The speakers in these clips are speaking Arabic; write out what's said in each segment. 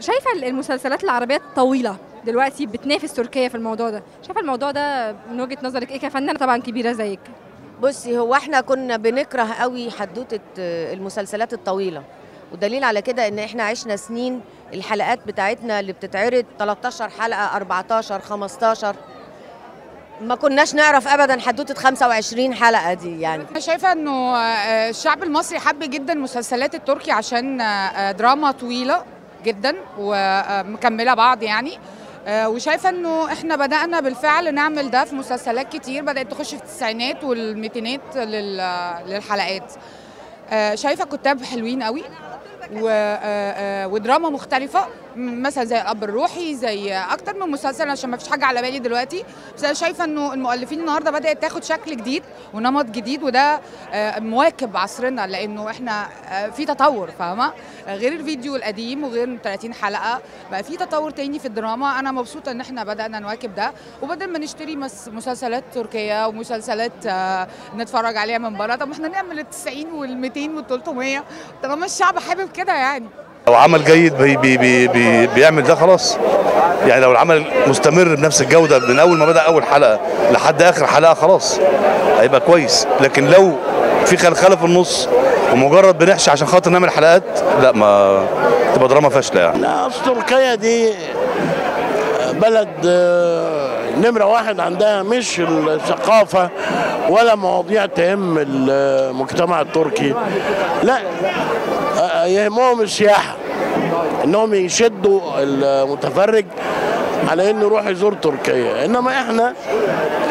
شايفة المسلسلات العربية الطويله دلوقتي بتنافس تركيا في الموضوع ده؟ شايفة الموضوع ده من وجهة نظرك إيه كفنانة طبعا كبيرة زيك؟ بصي هو إحنا كنا بنكره قوي حدوتة المسلسلات الطويلة. ودليل على كده إن إحنا عشنا سنين الحلقات بتاعتنا اللي بتتعرض 13 حلقة 14 15 ما كناش نعرف ابدا حدوتة 25 حلقة دي يعني. أنا شايفة إنه آه، الشعب المصري حب جدا المسلسلات التركي عشان آه، دراما طويلة. جدا ومكملة بعض يعني. آه، وشايفة إنه إحنا بدأنا بالفعل نعمل ده في مسلسلات كتير بدأت تخش في التسعينات والميتينات لل- للحلقات. آه، شايفة كتاب حلوين قوي. ودراما مختلفة م- مثلا زي الأب الروحي زي أكتر من مسلسل عشان ما فيش حاجة على بالي دلوقتي. بس أنا شايفة إنه المؤلفين النهاردة بدأت تاخد شكل جديد ونمط جديد وده آه، مواكب عصرنا لأنه إحنا آه، في تطور فاهمة؟ آه، غير الفيديو القديم وغير 30 حلقة بقى في تطور تاني في الدراما. أنا مبسوطة إن إحنا بدأنا نواكب ده. وبدل ما نشتري مس- مسلسلات تركية ومسلسلات آه، نتفرج عليها من بره طب ما إحنا نعمل ال 90 وال 200 وال 300 طالما الشعب حابب كده يعني. لو عمل جيد بي بي بي بي بيعمل ده خلاص. يعني لو العمل مستمر بنفس الجودة من أول ما بدأ أول حلقة لحد آخر حلقة خلاص هيبقى كويس. لكن لو في خلخله في النص ومجرد بنحشي عشان خاطر نعمل حلقات لا ما تبقى دراما فاشلة يعني. لا اصل تركيا دي بلد آه، نمرة واحد عندها مش الثقافة ولا مواضيع تهم المجتمع التركي. لا يهمهم السياحة إنهم يشدوا المتفرج على إنه يروح يزور تركيا. إنما إحنا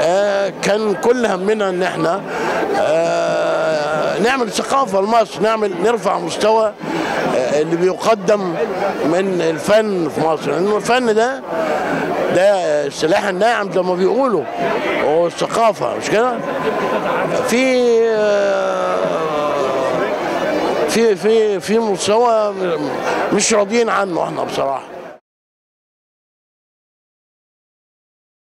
آه، كان كل همنا إن إحنا آه، نعمل ثقافة لمصر نعمل نرفع مستوى اللي بيقدم من الفن في مصر. لأنه الفن ده ده السلاح الناعم زي ما بيقولوا. هو الثقافة مش كده؟ في في في في مستوى مش راضيين عنه إحنا بصراحة.